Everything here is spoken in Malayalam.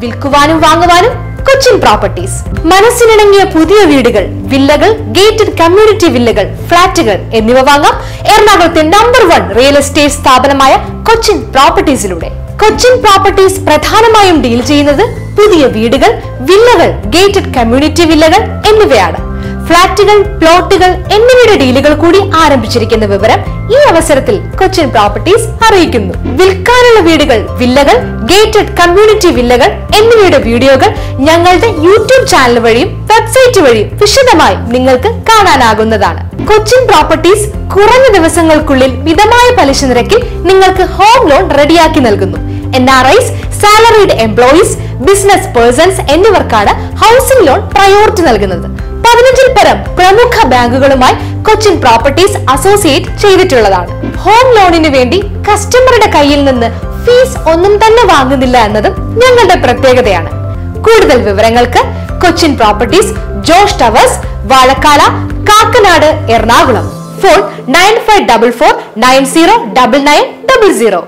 വിൽക്കുവാനും വാങ്ങുവാനും കൊച്ചിൻ പ്രോപ്പർട്ടീസ് മനസ്സിനിണങ്ങിയ പുതിയ വീടുകൾ വില്ലകൾ ഗേറ്റഡ് കമ്മ്യൂണിറ്റി വില്ലകൾ ഫ്ളാറ്റുകൾ എന്നിവ വാങ്ങാം എറണാകുളത്തെ നമ്പർ വൺ റിയൽ എസ്റ്റേറ്റ് സ്ഥാപനമായ കൊച്ചിൻ പ്രോപ്പർട്ടീസിലൂടെ കൊച്ചിൻ പ്രോപ്പർട്ടീസ് പ്രധാനമായും ഡീൽ ചെയ്യുന്നത് പുതിയ വീടുകൾ വില്ലകൾ ഗേറ്റഡ് കമ്മ്യൂണിറ്റി വില്ലകൾ എന്നിവയാണ്. ഫ്ളാറ്റുകൾ പ്ലോട്ടുകൾ എന്നിവയുടെ ഡീലുകൾ കൂടി ആരംഭിച്ചിരിക്കുന്ന വിവരം ഈ അവസരത്തിൽ കൊച്ചിൻ പ്രോപ്പർട്ടീസ് അറിയിക്കുന്നു. വിൽക്കാനുള്ള വീടുകൾ വില്ലകൾ ഗേറ്റഡ് കമ്മ്യൂണിറ്റി വില്ലകൾ എന്നിവയുടെ വീഡിയോകൾ ഞങ്ങളുടെ യൂട്യൂബ് ചാനൽ വഴിയും വെബ്സൈറ്റ് വഴിയും വിശദമായി നിങ്ങൾക്ക് കാണാനാകുന്നതാണ്. കൊച്ചിൻ പ്രോപ്പർട്ടീസ് കുറഞ്ഞ ദിവസങ്ങൾക്കുള്ളിൽ മിതമായ പലിശ നിരക്കിൽ നിങ്ങൾക്ക് ഹോം ലോൺ റെഡിയാക്കി നൽകുന്നു. N R Is salaried employees business persons എന്നിവർക്കാണ് ഹൗസിംഗ് ലോൺ പ്രയോറിറ്റി നൽകുന്നത്. പതിനഞ്ചിൽ പരം പ്രമുഖ ബാങ്കുകളുമായി കൊച്ചിൻ പ്രോപ്പർട്ടീസ് അസോസിയേറ്റ് ചെയ്തിട്ടുള്ളതാണ്. ഹോം ലോണിന് വേണ്ടി കസ്റ്റമറുടെ കയ്യിൽ നിന്ന് ഫീസ് ഒന്നും തന്നെ വാങ്ങുന്നില്ല എന്നതും ഞങ്ങളുടെ പ്രത്യേകതയാണ്. കൂടുതൽ വിവരങ്ങൾക്ക് Cochin properties Josh towers Vazhakkala Kakkanad Ernakulam. Phone nine five double four nine zero double nine double zero.